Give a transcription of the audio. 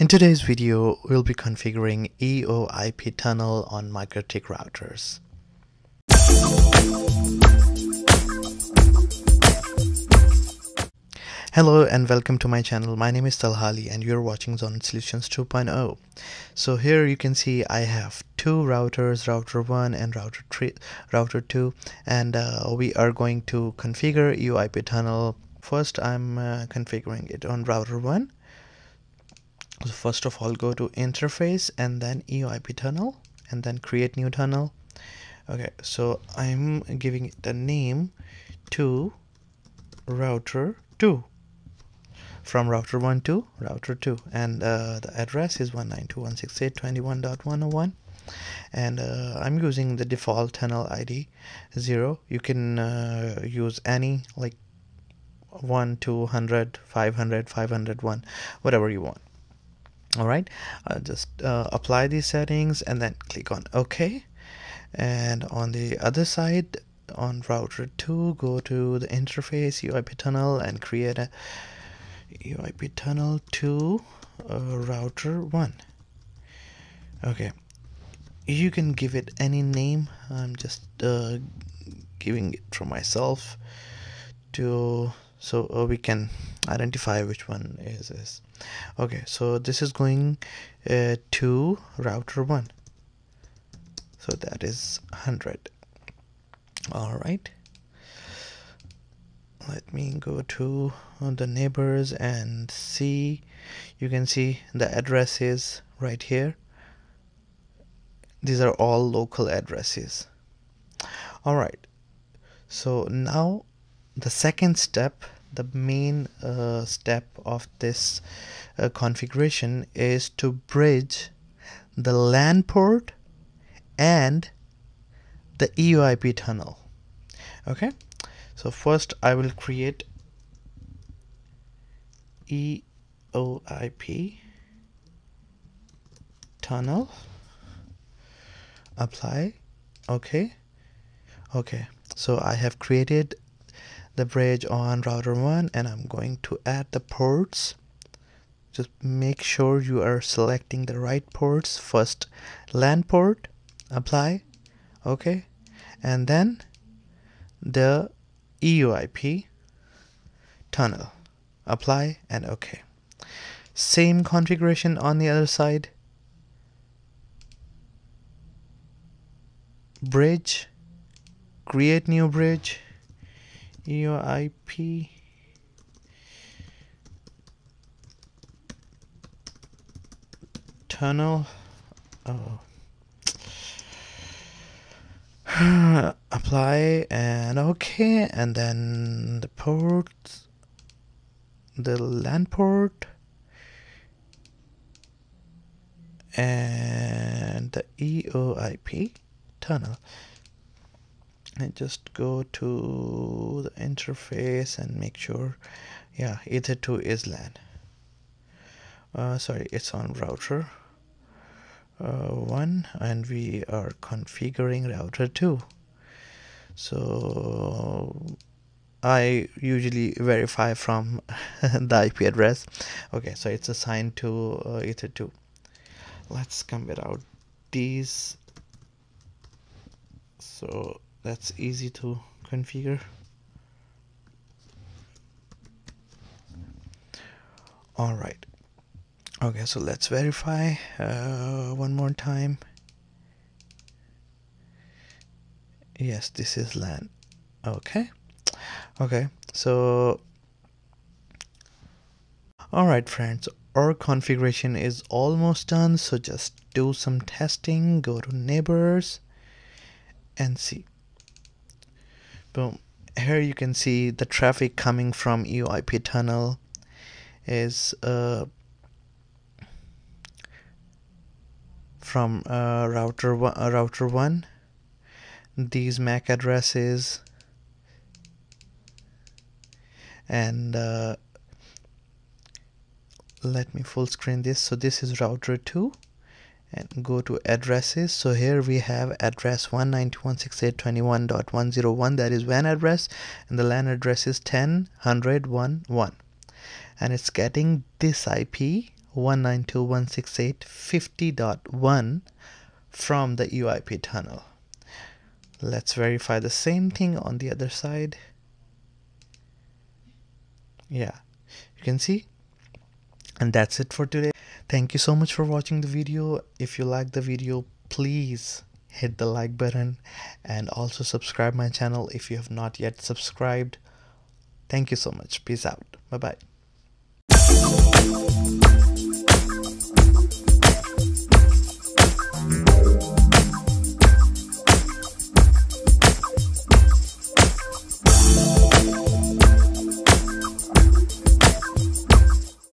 In today's video, we'll be configuring EOIP tunnel on MikroTik routers. Hello and welcome to my channel. My name is Talhali and you're watching Zonat Solutions 2.0. So here you can see I have two routers, router 1 and router 3, router 2 and uh, we are going to configure EOIP tunnel. First I'm uh, configuring it on router 1 so first of all go to interface and then EOIP tunnel and then create new tunnel. Okay so I'm giving it the name to router 2 from router 1 to router 2 and uh, the address is 192.168.21.101 and uh, I'm using the default tunnel ID 0 you can uh, use any like 1 200 500 501 whatever you want all right uh, just uh, apply these settings and then click on OK. And on the other side on router 2 go to the interface EOIP tunnel and create a EOIP tunnel to uh, router 1 okay you can give it any name. I'm just uh, giving it for myself to so uh, we can identify which one is this. Okay so this is going uh, to router 1 so that is 100 all right. Let me go to the neighbors and see. You can see the address is right here. These are all local addresses. All right. So now the second step the main uh, step of this uh, configuration is to bridge the LAN port and the EOIP tunnel. Okay? So first I will create EOIP tunnel. Apply. Okay. Okay. So I have created the bridge on router 1 and I'm going to add the ports. Just make sure you are selecting the right ports. First LAN port apply okay? And then the EOIP tunnel apply and okay. Same configuration on the other side. Bridge create new bridge EOIP tunnel. Oh. apply and okay and then the port the LAN port and the EOIP tunnel and just go to the interface and make sure yeah ether 2 is LAN. Uh, sorry it's on router uh, 1 and we are configuring router 2 so I usually verify from the IP address. Okay so it's assigned to uh, ether 2 let's compare out these. So that's easy to configure. All right. Okay so let's verify uh, one more time. Yes this is LAN. Okay. Okay so all right friends our configuration is almost done so just do some testing go to neighbors and see boom. Here you can see the traffic coming from EOIP tunnel is uh, from uh, router one, uh, router one. These MAC addresses and uh, let me full screen this. So this is router 2 and go to addresses so here we have address 192.168.21.101 that is WAN address and the LAN address is 10.100.1.1 and it's getting this IP 192.168.50.1 from the EOIP tunnel. Let's verify the same thing on the other side. Yeah, you can see. And that's it for today. Thank you so much for watching the video. If you like the video, please hit the like button and also subscribe my channel if you have not yet subscribed. Thank you so much. Peace out. Bye bye.